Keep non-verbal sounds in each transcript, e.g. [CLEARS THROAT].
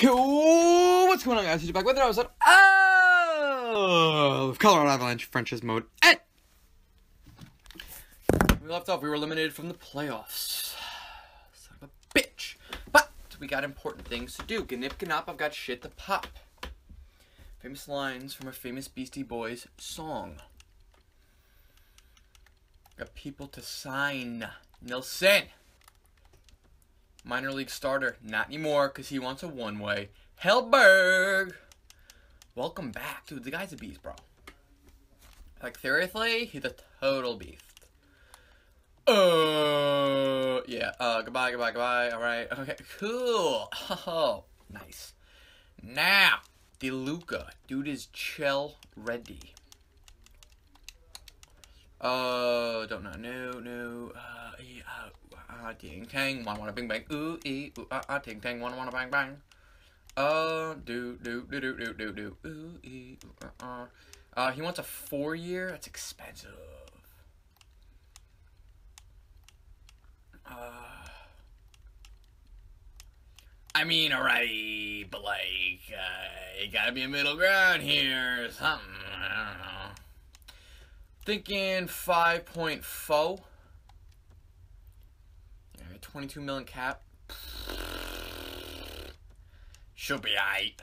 Yo, what's going on, guys? It's back with another episode of Colorado Avalanche franchise mode. And we left off. We were eliminated from the playoffs. Son of a bitch. But we got important things to do. Gnip Gnop, I've got shit to pop. Famous lines from a famous Beastie Boys song. Got people to sign. Nilsson. Minor league starter. Not anymore, because he wants a one-way. Hellberg! Welcome back. Dude, the guy's a beast, bro. Like, seriously? He's a total beast. Uh, yeah. Uh, goodbye, goodbye, goodbye. Alright. Okay, cool. [LAUGHS] Oh, nice. Now, DeLuca. Dude is chill ready. Uh, don't know. No, no. Uh, ting tang, wanna wanna bing bang, ooh ee, ooh ah ah, ting tang, wanna wanna bang bang. Uh, do do do do do do do, ooh ee, ooh ah ah. Uh, he wants a four year. That's expensive. Uh, I mean, alright, but like, uh, you gotta be a middle ground here, something. I don't know. Thinking five point four. 22 million cap. Should be aight.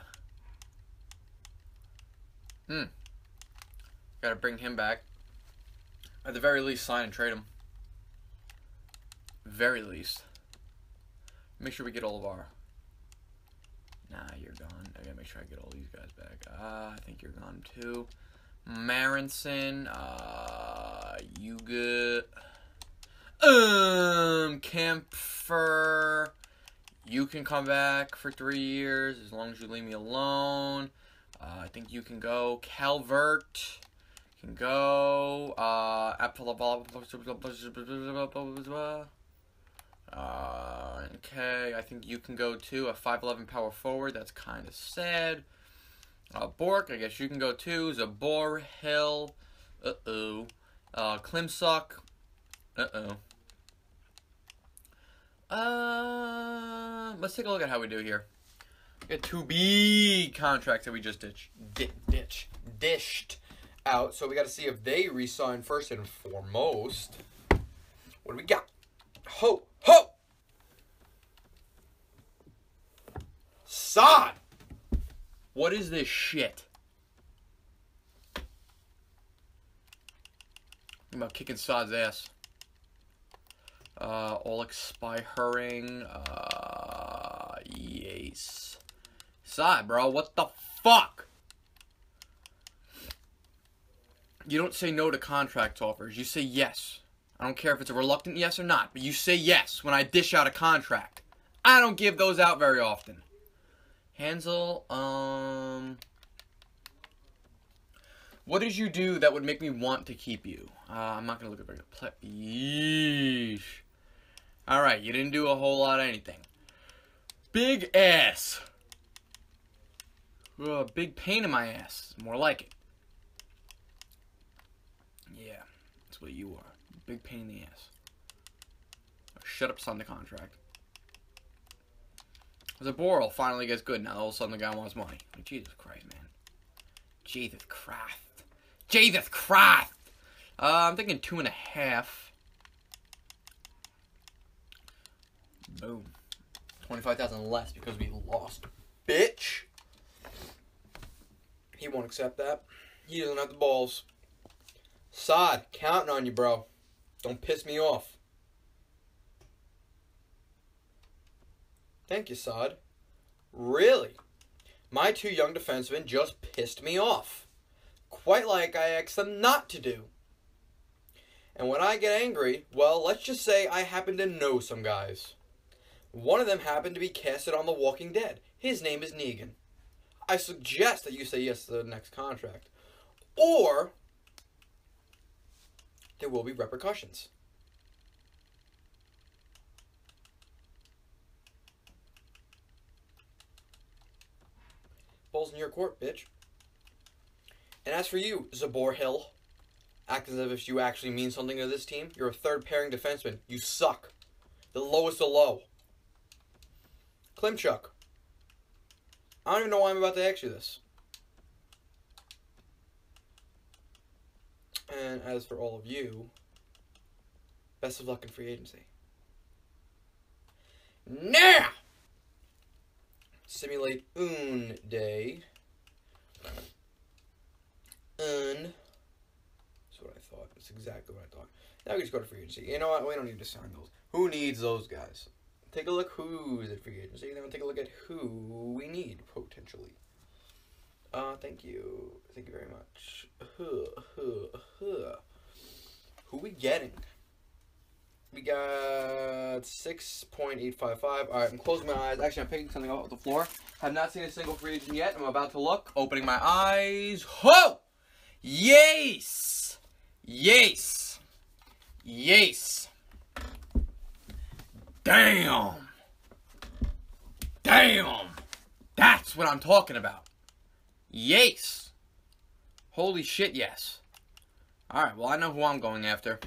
Hmm. Gotta bring him back. At the very least, sign and trade him. Very least. Make sure we get all of our. Nah, you're gone. I gotta make sure I get all these guys back. Ah, uh, I think you're gone too. Marinson, uh, you good. Um, Camphor, you can come back for three years as long as you leave me alone. Uh, I think you can go. Calvert can go. Uh, uh, okay, I think you can go too. A 5'11 power forward, that's kind of sad. Uh, Bork, I guess you can go too. Zabor, Hill, uh-oh. Uh, Klimchuk, uh-oh. Uh, let's take a look at how we do here. We got two big contracts that we just ditch, di ditch, dished out. So we got to see if they resign first and foremost. What do we got? Ho, ho! Sod! What is this shit? I'm about kicking Sod's ass. Uh, all expiring. Uh, yes. Side, bro. What the fuck? You don't say no to contract offers. You say yes. I don't care if it's a reluctant yes or not, but you say yes when I dish out a contract. I don't give those out very often. Hansel, um... What did you do that would make me want to keep you? Uh, I'm not going to look at the Yeesh. Alright, you didn't do a whole lot of anything. Big ass. Ugh, big pain in my ass. More like it. Yeah, that's what you are. Big pain in the ass. Shut up, sign the contract. The Boral finally gets good. Now all of a sudden the guy wants money. Jesus Christ, man. Jesus Christ. Jesus Christ! Uh, I'm thinking two and a half. Boom. 25,000 less because we lost. Bitch. He won't accept that. He doesn't have the balls. Sod, counting on you, bro. Don't piss me off. Thank you, Sod. Really? My two young defensemen just pissed me off. Quite like I asked them not to do. And when I get angry, well, let's just say I happen to know some guys. One of them happened to be casted on The Walking Dead. His name is Negan. I suggest that you say yes to the next contract. Or there will be repercussions. Balls in your court, bitch. And as for you, Zabor Hill, act as if you actually mean something to this team. You're a third pairing defenseman. You suck. The lowest of low. Klimchuk. I don't even know why I'm about to ask you this. And as for all of you, best of luck in free agency. Now, simulate un day. Un. That's what I thought. That's exactly what I thought. Now we just go to free agency. You know what? We don't need to sign those. Who needs those guys? Take a look who's at free agency. Then we'll take a look at who we need potentially. Uh, thank you. Thank you very much. Huh, huh, huh. Who we getting? We got 6.855. All right, I'm closing my eyes. Actually, I'm picking something off the floor. Have not seen a single free agent yet. I'm about to look. Opening my eyes. Ho! Yes! Yes! Yes! Damn! Damn! That's what I'm talking about. Yes! Holy shit, yes. Alright, well, I know who I'm going after.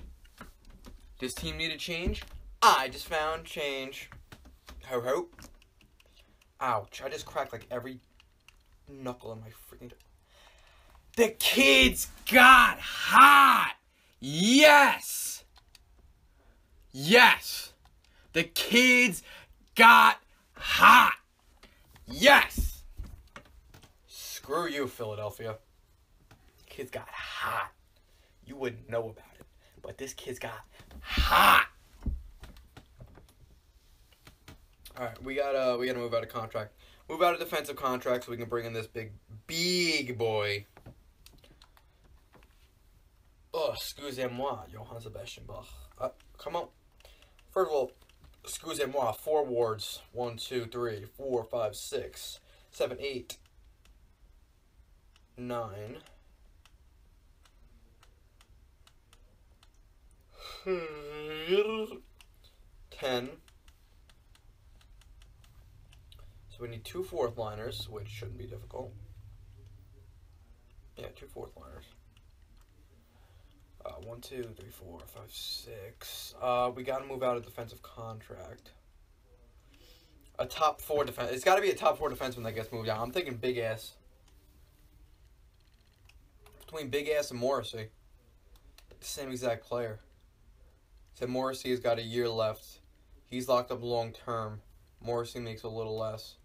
Does team need a change? I just found change. Ho ho. Ouch. I just cracked like every knuckle in my freaking. The kids got hot! Yes! Yes! The kids got hot! Yes! Screw you, Philadelphia. Kids got hot. You wouldn't know about it, but this kid's got hot. All right, we gotta we gotta move out of contract. Move out of defensive contract so we can bring in this big big boy. Oh, excusez-moi, Johann Sebastian Bach. Uh, come on. First of all, excusez-moi, four wards. One, two, three, four, five, six, seven, eight, nine. Ten. So we need two fourth liners, which shouldn't be difficult. Yeah, two fourth liners. Uh, one, two, three, four, five, six. Uh, we got to move out a defensive contract. A top four defense. It's got to be a top four defenseman that gets moved out. I'm thinking big ass. Between big ass and Morrissey, same exact player. Said Morrissey has got a year left. He's locked up long term. Morrissey makes a little less.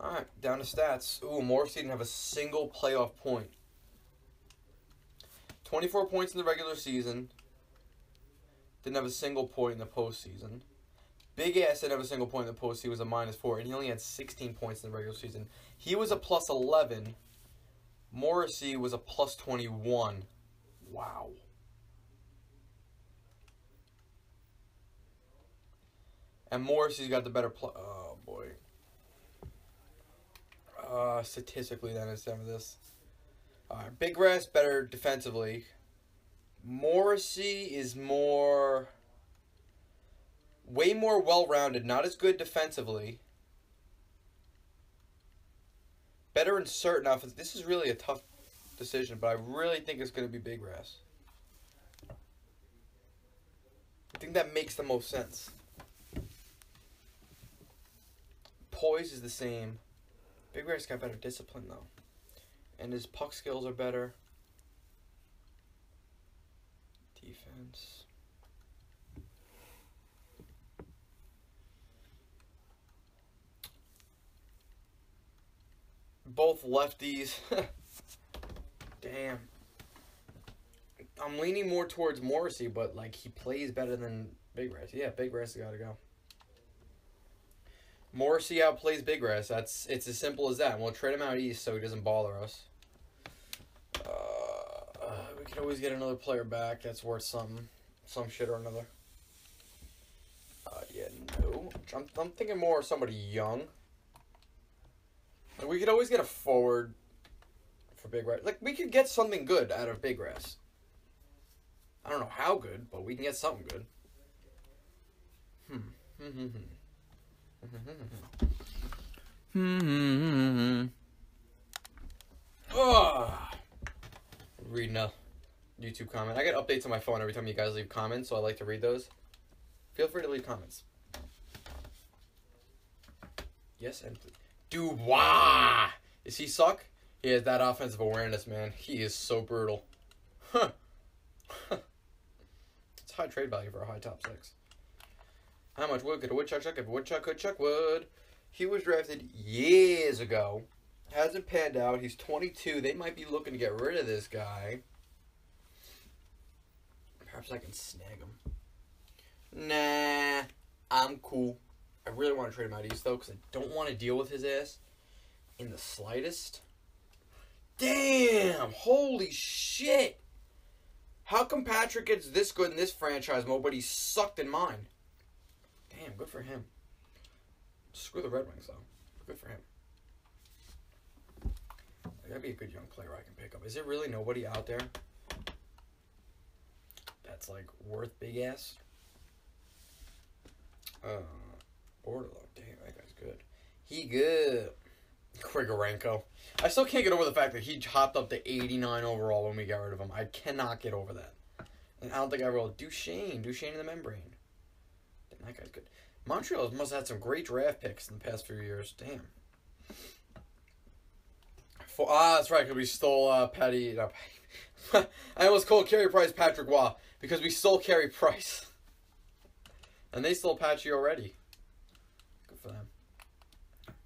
All right, down to stats. Ooh, Morrissey didn't have a single playoff point. 24 points in the regular season. Didn't have a single point in the postseason. Big Ass didn't have a single point in the postseason. He was a minus four, and he only had 16 points in the regular season. He was a plus 11. Morrissey was a plus 21. Wow. And Morrissey's got the better play. Oh boy. Uh, statistically, then instead of this. Alright, Bigras better defensively. Morrissey is more. Way more well rounded, not as good defensively. Better in certain offense. This is really a tough decision, but I really think it's going to be Bigras. I think that makes the most sense. poise is the same. Big Bear's got better discipline though. And his puck skills are better. Defense. Both lefties. [LAUGHS] Damn. I'm leaning more towards Morrissey, but like he plays better than Bigras. Yeah, Bigras got to go. Morrissey outplays Bigras. That's it's as simple as that. And We'll trade him out east so he doesn't bother us. Uh, we could always get another player back. That's worth something, some shit or another. Uh, yeah, no. I'm I'm thinking more of somebody young. Like we could always get a forward for Bigras. Like we could get something good out of Bigras. I don't know how good, but we can get something good. Hmm. Hmm. Hmm. Reading a YouTube comment. I get updates on my phone every time you guys leave comments, so I like to read those. Feel free to leave comments. Yes, and Dubois. Does he suck? He has that offensive awareness, man. He is so brutal. Huh. it's high trade value for a high top six. How much wood could a woodchuck chuck if a woodchuck could chuck wood? He was drafted years ago. Hasn't panned out. He's 22. They might be looking to get rid of this guy. Perhaps I can snag him. Nah, I'm cool. I really want to trade him out east though, because I don't want to deal with his ass in the slightest. Damn! Holy shit! How come Patrick gets this good in this franchise mode, but he's sucked in mine? Damn, good for him. Screw the Red Wings though. Good for him. That'd be a good young player I can pick up. Is there really nobody out there that's like worth big ass? Uh, Bordeleau. Damn, that guy's good. He good. Grigorenko. I still can't get over the fact that he hopped up to 89 overall when we got rid of him. I cannot get over that. And I don't think I will. Duchene. Duchene in the membrane. That guy's good. Montreal must have had some great draft picks in the past few years. Damn. For, ah, that's right, because we stole uh, Patty. No, Patty. [LAUGHS] I almost called Carey Price Patrick Waugh because we stole Carey Price. And they stole Patchy already. Good for them.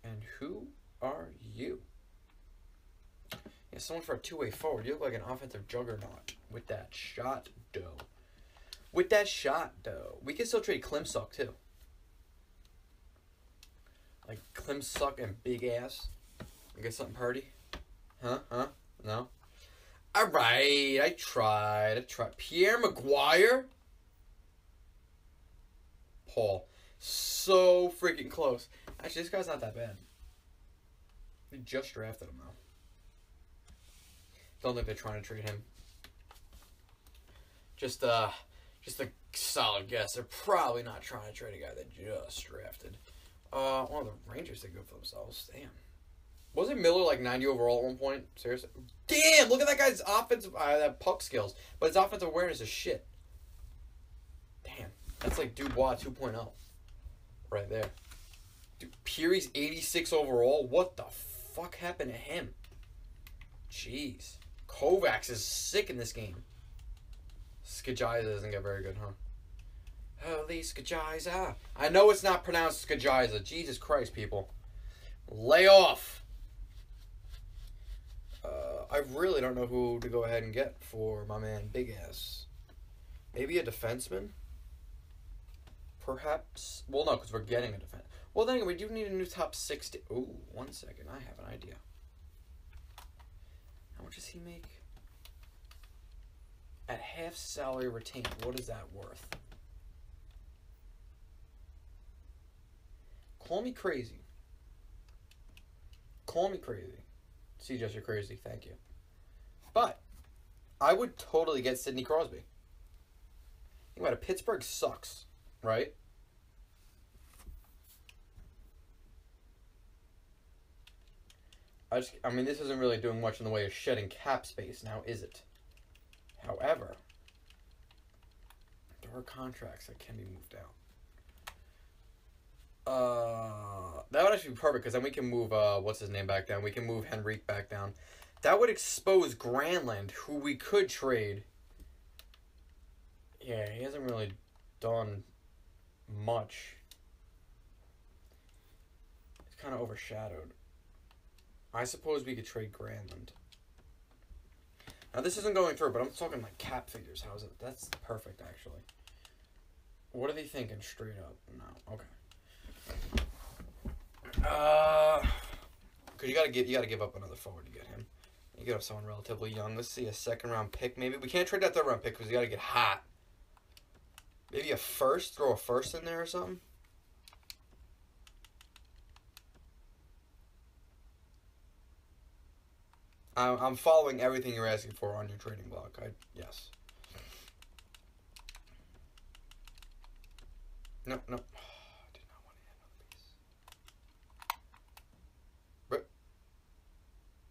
And who are you? Yeah, someone for a two-way forward. You look like an offensive juggernaut with that shot, dough. With that shot, though, we can still trade Klimchuk too. Like Klimchuk and big ass. I get something party. Huh? Huh? No. All right, I tried. I tried. Pierre McGuire. Paul, so freaking close. Actually, this guy's not that bad. We just drafted him though. Don't think they're trying to trade him. Just uh, just a solid guess. They're probably not trying to trade a guy they just drafted. Uh, one of the Rangers did good for themselves. Damn. Wasn't Miller like 90 overall at one point? Seriously? Damn, look at that guy's offensive, uh, that puck skills. But his offensive awareness is shit. Damn. That's like Dubois 2.0. Right there. Dude, Pirie's 86 overall? What the fuck happened to him? Jeez. Kovacs is sick in this game. Skajiza doesn't get very good, huh? Holy Skajiza. I know it's not pronounced Skajiza. Jesus Christ, people. Lay off. Uh, I really don't know who to go ahead and get for my man Big Ass. Maybe a defenseman? Perhaps. Well, no, because we're getting a defense. Well, then we do need a new top 60. Ooh, one second. I have an idea. How much does he make? At half salary retained, what is that worth? Call me crazy. Call me crazy. See, just you're crazy. Thank you. But I would totally get Sidney Crosby. Think about it. Pittsburgh sucks, right? I just, I mean, this isn't really doing much in the way of shedding cap space now, is it? However, there are contracts that can be moved out. Uh, that would actually be perfect because then we can move uh, what's his name back down. We can move Henrique back down. That would expose Granlund, who we could trade. Yeah, he hasn't really done much. It's kind of overshadowed. I suppose we could trade Granlund. Now this isn't going through, but I'm talking like cap figures. How's it? That's perfect, actually. What are they thinking straight up? No, okay. Uh, cause you gotta give you gotta give up another forward to get him. You get up someone relatively young. Let's see a second round pick. Maybe we can't trade that third round pick because you gotta get hot. Maybe a first. Throw a first in there or something. I'm following everything you're asking for on your trading block. I yes. No, [SIGHS] no.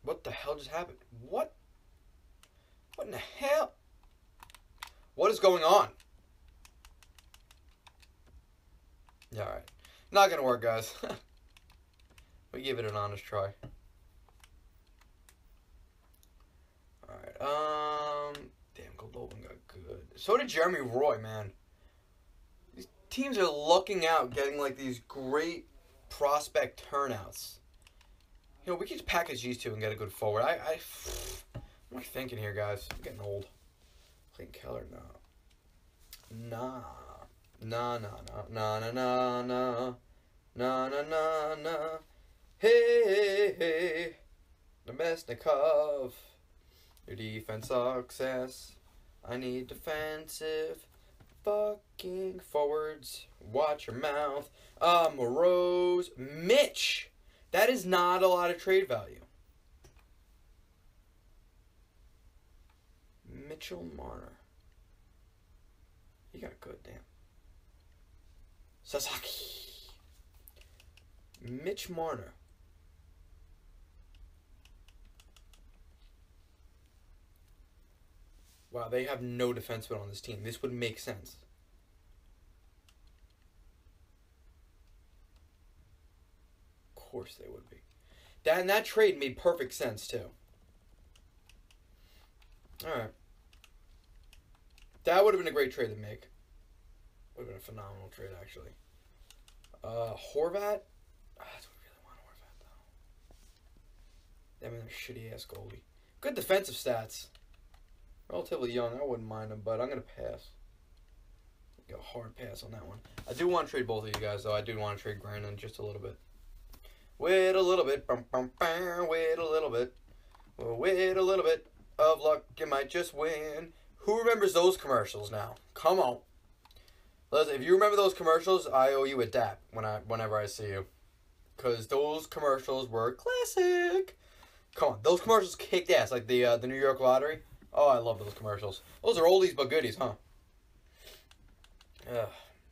What the hell just happened? What? What in the hell? What is going on? Alright. Not gonna work, guys. [LAUGHS] We give it an honest try. Um damn Goldobin got good. So did Jeremy Roy, man. These teams are looking out, getting like these great prospect turnouts. You know, we could package these two and get a good forward. I, I, what am I thinking here, guys? I'm getting old. Clayton Keller, no. Nah. Nah, nah, nah, nah, nah, nah, nah. Nah, nah, nah, nah. Hey, hey, hey. Nemesnikov. Your defense success. I need defensive fucking forwards. Watch your mouth. Uh, Morose. Mitch. That is not a lot of trade value. Mitchell Marner. He got good, damn. Sasaki. Mitch Marner. Wow, they have no defenseman on this team. This would make sense. Of course they would be. That and that trade made perfect sense too. Alright. That would have been a great trade to make. Would have been a phenomenal trade actually. Uh Horvat? Ah, I don't really want Horvat though. I mean shitty ass goalie. Good defensive stats. Relatively young, I wouldn't mind him, but I'm gonna pass. Go hard pass on that one. I do want to trade both of you guys though. I do want to trade Brandon just a little bit. Wait a little bit. Bum, bum, bum, wait a little bit. Wait a little bit of luck. You might just win. Who remembers those commercials now? Come on. Listen, if you remember those commercials, I owe you a dap when I whenever I see you. Cause those commercials were classic. Come on, those commercials kicked ass, like the uh, the New York Lottery. Oh, I love those commercials. Those are oldies but goodies, huh? Yeah,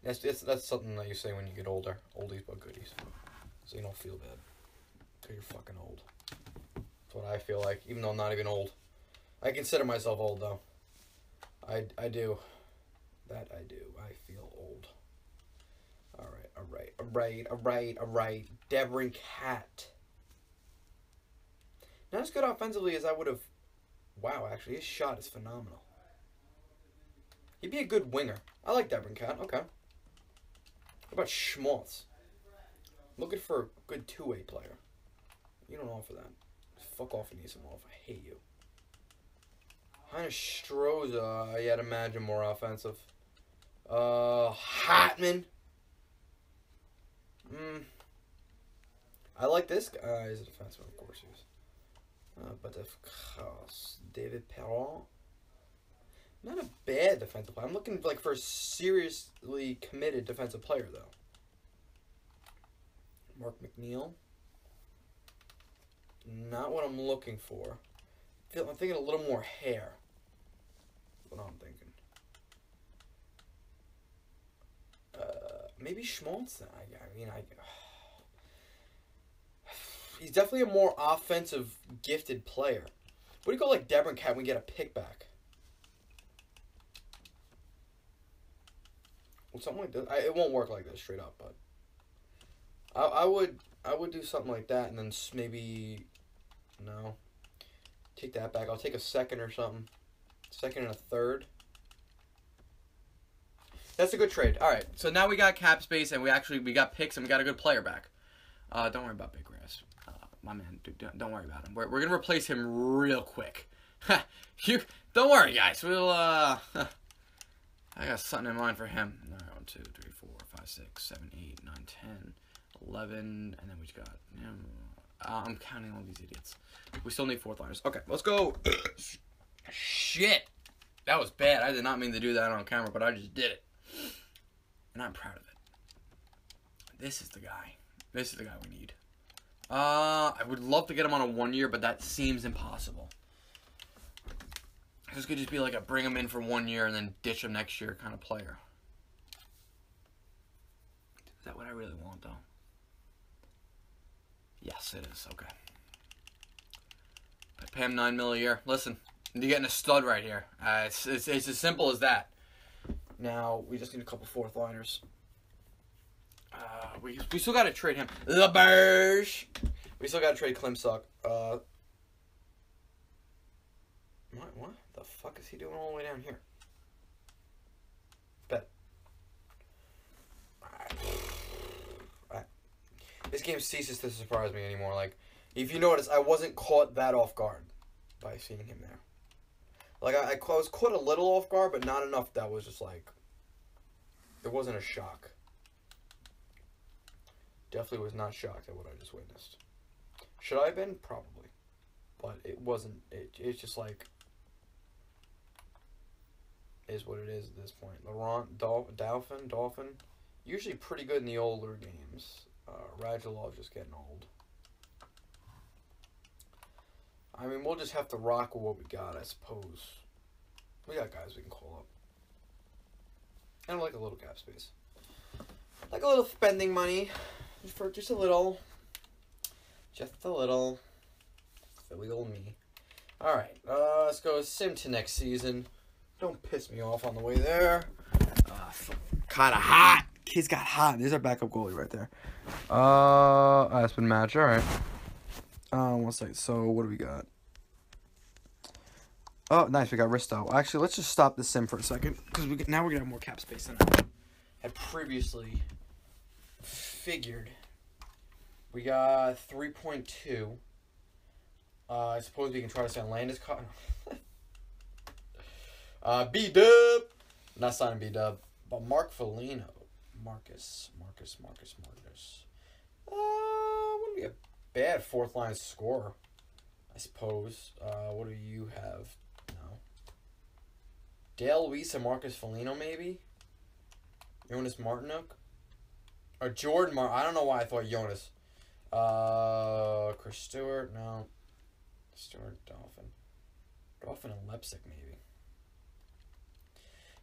that's, that's that's something that you say when you get older. Oldies but goodies, so you don't feel bad. Cause you're fucking old. That's what I feel like, even though I'm not even old. I consider myself old though. I I do. That I do. I feel old. All right, all right, all right, all right, all right. DeBrincat. Not as good offensively as I would have. Wow, actually, his shot is phenomenal. He'd be a good winger. I like that DeBrincat. Okay. What about Schmaltz? Looking for a good two-way player. You don't offer that. Fuck off and. I hate you. Of Stroza, I'd imagine more offensive. Uh, Hatman. Hmm. I like this guy. He's a defenseman, of course he is. Uh, but of course, David Perron. Not a bad defensive player. I'm looking like for a seriously committed defensive player though. Mark McNeill. Not what I'm looking for. I'm thinking a little more hair. What I'm thinking. Uh, maybe Schmaltz. I, I mean, I. he's definitely a more offensive gifted player. What do you call like DeBrincat when we get a pick back? Well, something like this. I, it won't work like this straight up, but I, I would I would do something like that and then maybe no take that back. I'll take a second or something, second and a third. That's a good trade. All right, so now we got cap space and we actually we got picks and we got a good player back. Uh, don't worry about Bigras, my man. Dude, don't, worry about him. We're, we're gonna replace him real quick. [LAUGHS] you don't worry, guys. We'll uh. [LAUGHS] I got something in mind for him. All right, one, two, three, four, five, six, seven, eight, nine, ten, eleven, and then we've got. Uh, I'm counting all these idiots. We still need fourth liners. Okay, let's go. [COUGHS] Shit, that was bad. I did not mean to do that on camera, but I just did it, and I'm proud of it. This is the guy. This is the guy we need. Uh, I would love to get him on a one year, but that seems impossible. This could just be like a bring him in for one year and then ditch him next year kind of player. Is that what I really want, though? Yes, it is. Okay. I pay him nine mil a year. Listen, you're getting a stud right here. Uh, it's, it's, it's as simple as that. Now we just need a couple fourth liners. Uh, we we still got to trade him. The Burge. We still got to trade Klimchuk. Uh, what, what the fuck is he doing all the way down here? Bet. This game ceases to surprise me anymore. Like, if you notice, I wasn't caught that off guard by seeing him there. Like, I, I was caught a little off guard, but not enough that was just like, it wasn't a shock. Definitely was not shocked at what I just witnessed. Should I have been? Probably. But it wasn't. It, it's just like. Is what it is at this point. Laurent Dol- Dolphin, Dolphin, usually pretty good in the older games. Uh, Radulov just getting old. I mean, we'll just have to rock with what we got, I suppose. We got guys we can call up. And like a little cap space. Like a little spending money for just a little. Just a little. Silly old me. Alright, uh, let's go sim to next season. Don't piss me off on the way there. Uh, Kinda hot. Kids got hot. There's our backup goalie right there. Uh, Aspen match. Alright. Uh, one second. So, what do we got? Oh, nice. We got Risto. Actually, let's just stop the sim for a second because we now we're gonna have more cap space than I had previously figured. We got three point two. Uh, I suppose we can try to sign Landis. Co- [LAUGHS] uh, B Dub, not signing B Dub, but Mark Foligno, Marcus, Marcus, Marcus, Marcus. Uh, wouldn't be a bad fourth line scorer, I suppose. Uh, what do you have? No. Dale Weiss and Marcus Foligno, maybe. Jonas Martinook. Or Jordan Mar. I don't know why I thought Jonas. Uh, Chris Stewart. No. Stewart Dolphin. Dolphin and Leipsic maybe.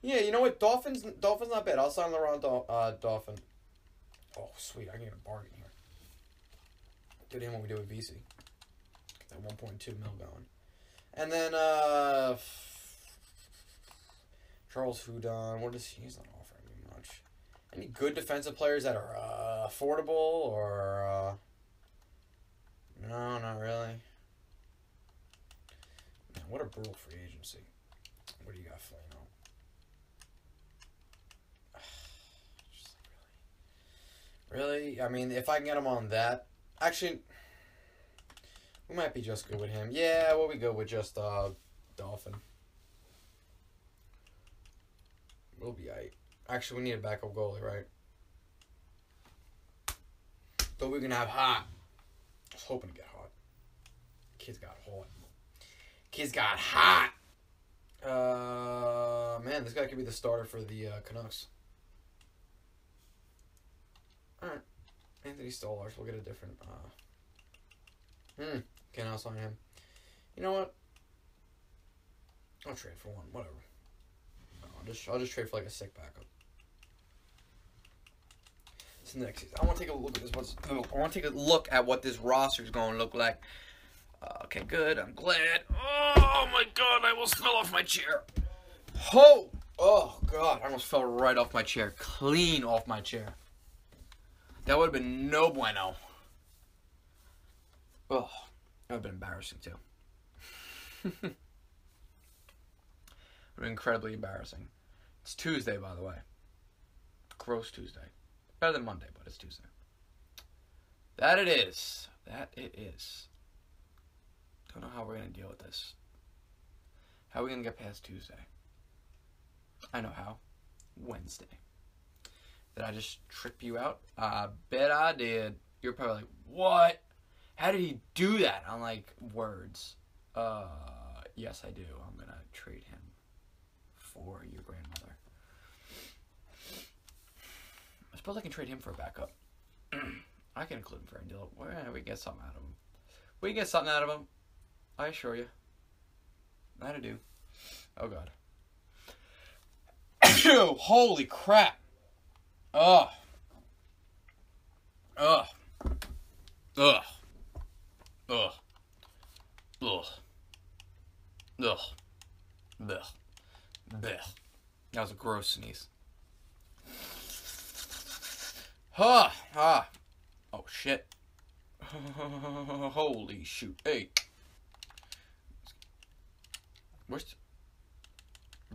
Yeah, you know what? Dolphins. Dolphins not bad. I'll sign Laurent Dol- uh, Dolphin. Oh, sweet! I can get a bargain here. Get in what we do with VC. Get that one point two mil going, and then uh, Charles Hudon. What is he? He's not. Any good defensive players that are uh, affordable or uh, no, not really. Man, what a brutal free agency. What do you got, Flano? [SIGHS] Really. I mean, if I can get him on that, actually, we might be just good with him. Yeah, we'll be good with just uh, Dolphin. We'll be alright. Actually, we need a backup goalie, right? But we're gonna have hot. I was hoping to get hot. Kids got hot. Kids got hot. Uh, man, this guy could be the starter for the uh, Canucks. All right, Anthony Stolarz. We'll get a different. Uh, hmm. Can I sign him? You know what? I'll trade for one. Whatever. I'll just I'll just trade for like a sick backup. It's next season. I want to take a look at this. I want to take a look at what this roster is going to look like. Uh, okay, good. I'm glad. Oh my god, I almost fell off my chair. Oh, oh god, I almost fell right off my chair. Clean off my chair. That would have been no bueno. Oh, that would have been embarrassing too. [LAUGHS] would have been incredibly embarrassing. It's Tuesday, by the way. Gross Tuesday. Better than Monday, but it's Tuesday. That it is. That it is. Don't know how we're gonna deal with this. How are we gonna get past Tuesday? I know how. Wednesday. Did I just trip you out? I bet I did. You're probably like, what? How did he do that? I'm like, words. Uh, yes, I do. I'm gonna trade him for your grandmother. I suppose I can trade him for a backup. [CLEARS THROAT] I can include him for a deal. We can get something out of him. We can get something out of him. I assure you. That I do. Oh god. [COUGHS] Holy crap. Ugh. Ugh. Ugh. Ugh. Ugh. Ugh. Blech. Blech. That was a gross sneeze. Ah, ah. Oh shit. [LAUGHS] Holy shoot. Hey. Where's...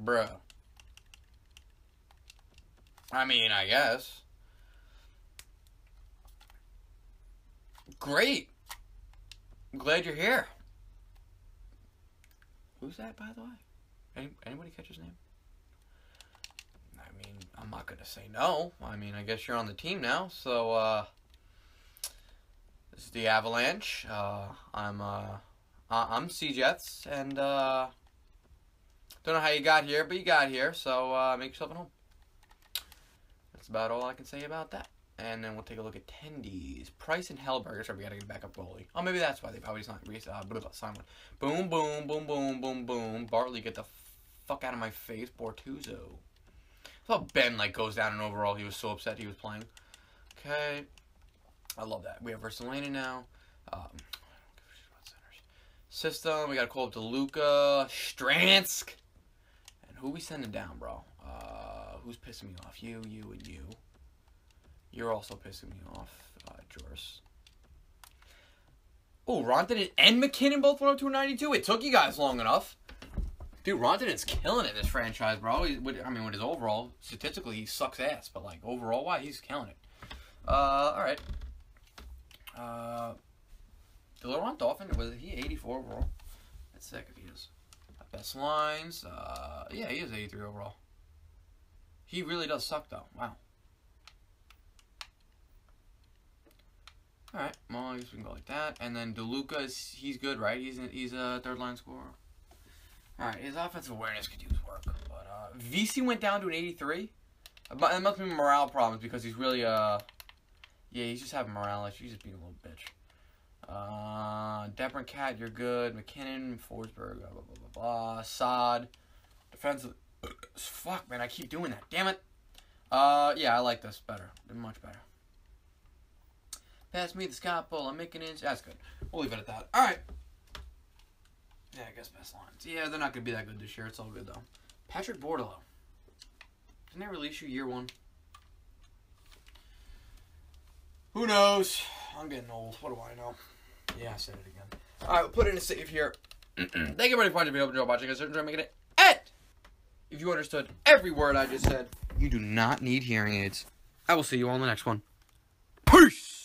Bruh. I mean, I guess. Great. I'm glad you're here. Who's that, by the way? Any, anybody catch his name? I'm not going to say no. I mean, I guess you're on the team now. So, uh, this is the Avalanche. Uh, I'm, uh, I'm C-Jets, and, uh, don't know how you got here, but you got here, so, uh, make yourself at home. That's about all I can say about that. And then we'll take a look at tendies. Price and Hellberger. Sorry, we gotta get back up goalie. Oh, maybe that's why they probably signed, uh, blah, blah, signed one. Boom, boom, boom, boom, boom, boom. Bartley, get the fuck out of my face. Bortuzzo. I thought Ben, like, goes down and overall he was so upset he was playing. Okay. I love that. We have Versalina now. Um, system. We got to call up to Luka. Stransk. And who we sending down, bro? Uh, who's pissing me off? You, you, and you. You're also pissing me off, uh, Joris. Oh, Rantanen and MacKinnon both went up to 92. It took you guys long enough. Dude, Rantanen's killing it this franchise, bro. He's, I mean, with his overall, statistically, he sucks ass. But, like, overall, why? He's killing it. Uh, all right. Uh, Laurent Dauphin, was he 84 overall? That's sick if he is. Best lines. Uh, yeah, he is 83 overall. He really does suck, though. Wow. All right, well, I guess we can go like that. And then DeLuca is he's good, right? He's he's a third line scorer. All right, his offensive awareness could use work. But uh, VC went down to an 83. But it must be morale problems because he's really uh, yeah, he's just having morale issues. He's just being a little bitch. Uh, DeBrincat, you're good. MacKinnon, Forsberg, blah blah blah blah blah. Saad, defensive. [CLEARS THROAT] Fuck, man, I keep doing that. Damn it. Uh, yeah, I like this better. Much better. Pass me the Scott Bull. I'm making inch. That's good. We'll leave it at that. All right. Yeah, I guess best lines. Yeah, they're not going to be that good this year. It's all good, though. Patrick Bordeleau. Didn't they release you year one? Who knows? I'm getting old. What do I know? Yeah, I said it again. All right, we'll put it in a save here. [CLEARS THROAT] Thank you everybody for watching the video. Watching. I certainly making it. And if you understood every word I just said, you do not need hearing aids. I will see you all in the next one. Peace!